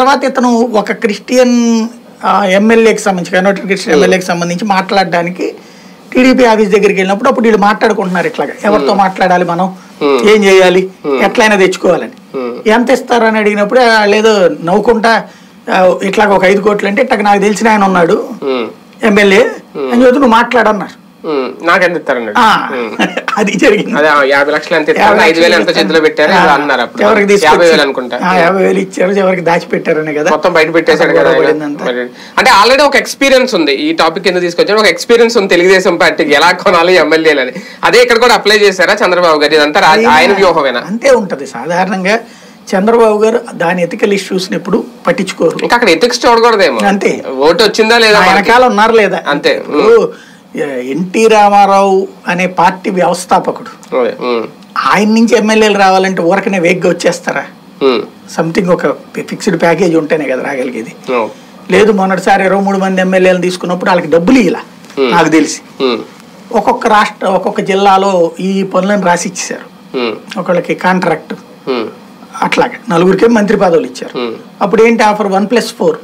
తర్వాత ఇతను ఒక క్రిస్టియన్ ఎమ్మెల్యేకి సంబంధించి కన్వర్టెడ్ క్రిస్టియన్ ఎమ్మెల్యేకి సంబంధించి మాట్లాడడానికి టీడీపీ ఆఫీస్ దగ్గరికి వెళ్ళినప్పుడు అప్పుడు వీళ్ళు మాట్లాడుకుంటున్నారు ఇట్లాగా. ఎవరితో మాట్లాడాలి మనం? ఏం చేయాలి? ఎట్లయినా తెచ్చుకోవాలని. ఎంత ఇస్తారని అడిగినప్పుడు లేదో నవ్వుకుంటా ఇట్లాగ ఒక ఐదు కోట్లు అంటే ఇట్లా నాకు తెలిసిన ఆయన ఉన్నాడు. ఎమ్మెల్యే. అని చెబుతూ నువ్వు మాట్లాడన్నారు. నాకెంత ఇస్తారన్నాడు? ఆ, అది జరిగింది. అదే యాభై లక్షలు ఎంత ఇస్తారు ఐదు వేలు ఎంత చేతిలో పెట్టారు అన్నారు అప్పుడు. ఎవరికి యాభై వేలు అనుకుంటా. యాభై వేలు ఇచ్చారు ఎవరికి దాచిపెట్టారనే కదా. మొత్తం బయట పెట్టేశాడు కదా అంటే ఆల్రెడీ ఒక ఎక్స్పీరియన్స్ ఉంది. ఈ టాపిక్ కింద తీసుకొచ్చాడు? ఒక ఎక్స్పీరియన్స్ ఉంది తెలుగుదేశం పార్టీకి. ఎలా కొనాలి ఎమ్మెల్యేలని. అదే ఇక్కడ కూడా అప్లై చేశారా చంద్రబాబు గారు? ఇదంతా ఆయన వ్యూహమేనా? అంతే ఉంటది. సాధారణంగా చంద్రబాబు గారు దాని ఎథికల్ ఇష్యూస్ని ఎప్పుడు పట్టించుకోరు. ఇంకా అక్కడ ఎథిక్స్ చూడకూడదేమో. అంతే. ఓటు వచ్చిందా లేదా? వెనకాల ఉన్నారు లేదా? అంతే. ఎన్టీ రామారావు అనే పార్టీ వ్యవస్థాపకుడు. ఆయన నుంచి ఎమ్మెల్యేలు రావాలంటే ఊరకనే వేగ్గా వచ్చేస్తారా? సంథింగ్ ఒక ఫిక్స్డ్ ప్యాకేజ్ ఉంటేనే కదా రాగలిగేది. లేదు మొన్నటిసారి ఇరవై మూడు మంది ఎమ్మెల్యేలు తీసుకున్నప్పుడు వాళ్ళకి డబ్బులు ఇలా. నాకు తెలిసి. ఒక్కొక్క రాష్ట్ర ఒక్కొక్క జిల్లాలో ఈ పనులను రాసి ఇచ్చారు ఉమ్, ఒకళ్ళకి కాంట్రాక్ట్ అట్లాగే నలుగురికి మంత్రి పదవులు ఇచ్చారు. అప్పుడు ఏంటి ఆఫర్ వన్ ప్లస్ ఫోర్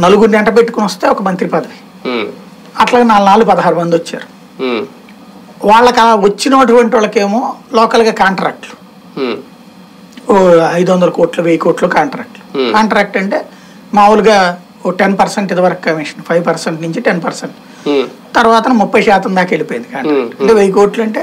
నలుగురిని ఎంట పెట్టుకుని వస్తే ఒక మంత్రి పదవి. అట్లాగే నాలుగు నాలుగు పదహారు మంది వచ్చారు. వాళ్ళకి వచ్చినటువంటి వాళ్ళకేమో లోకల్గా కాంట్రాక్ట్లు. ఐదు వందల కోట్లు వెయ్యి కోట్లు కాంట్రాక్ట్లు. కాంట్రాక్ట్ అంటే మామూలుగా ఓ టెన్ పర్సెంట్ ఇదివరకు కమిషన్ ఫైవ్ పర్సెంట్ నుంచి టెన్ పర్సెంట్. తర్వాత ముప్పై శాతం దాకా వెళ్ళిపోయింది కాంట్రాక్ట్. అంటే వెయ్యి కోట్లు అంటే